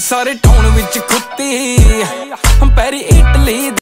ਸਾਰੇ ਟਾਊਨ ਵਿੱਚ ਕੁੱਤੀ। ਪੈਰੀ ਇਟਲੀ